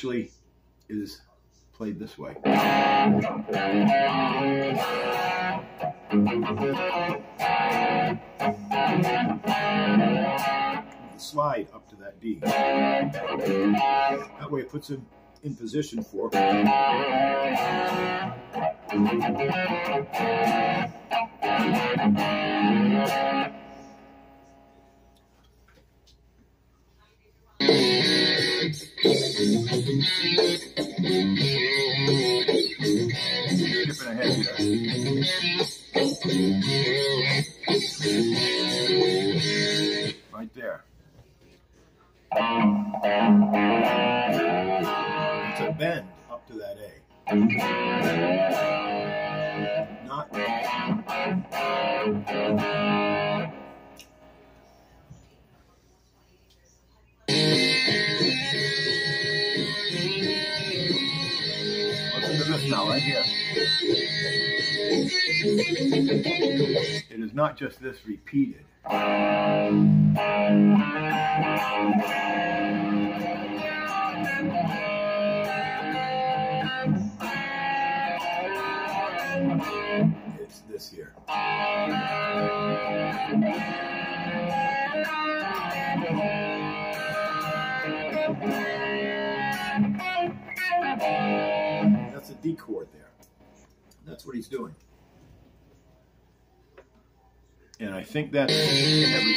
actually is played this way. Slide up to that D. That way it puts him in position for Right there. It's a bend up to that A. Not now, right here. It is not just this repeated. It's this here. That's a D chord there. That's what he's doing. And I think that's everything.